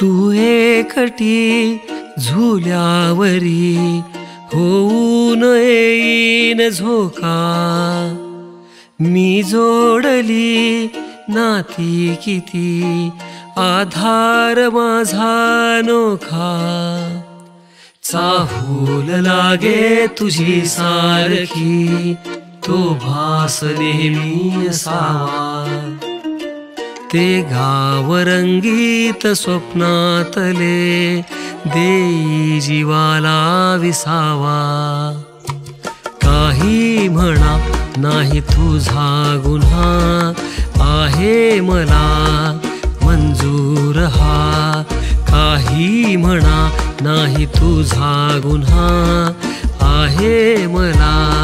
तू एकटी झुल्यावरी होऊन येईन झोका. मी जोडली नाती किती आधार माझा नोखा. चाहूल लागे तुझी सारखी तो भास नेहमी सावा ते गाव रंगीत स्वप्नातले देई जीवाला विसावा. काही म्हणा नाही तुझा गुन्हा आहे मला मंजूर हा. काही म्हणा नाही तुझा गुन्हा आहे मला